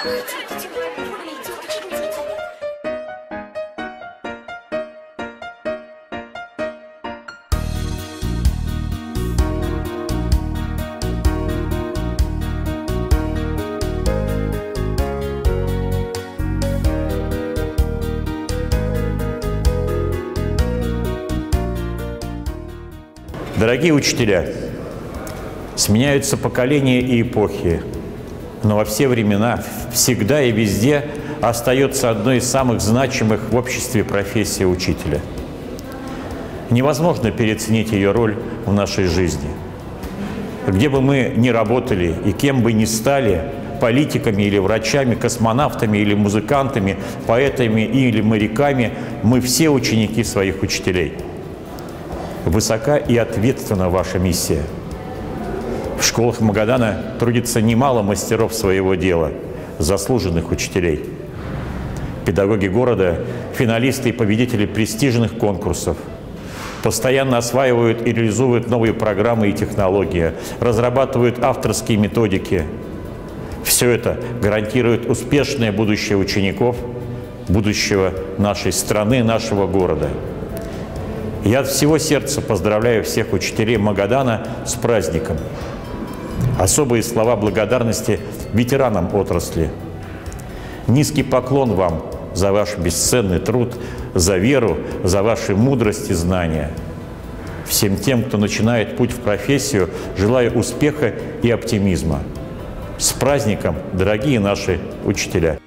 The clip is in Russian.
Thank you. Дорогие учителя, сменяются поколения и эпохи, но во все времена, всегда и везде остается одной из самых значимых в обществе профессия учителя. Невозможно переоценить ее роль в нашей жизни. Где бы мы ни работали и кем бы ни стали, политиками или врачами, космонавтами или музыкантами, поэтами или моряками, мы все ученики своих учителей. Высока и ответственна ваша миссия. В школах Магадана трудится немало мастеров своего дела, заслуженных учителей. Педагоги города – финалисты и победители престижных конкурсов – постоянно осваивают и реализуют новые программы и технологии, разрабатывают авторские методики – все это гарантирует успешное будущее учеников, будущего нашей страны, нашего города. Я от всего сердца поздравляю всех учителей Магадана с праздником. Особые слова благодарности ветеранам отрасли. Низкий поклон вам за ваш бесценный труд, за веру, за ваши мудрость и знания. Всем тем, кто начинает путь в профессию, желаю успеха и оптимизма. С праздником, дорогие наши учителя!